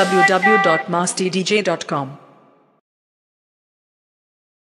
www.masterdj.com.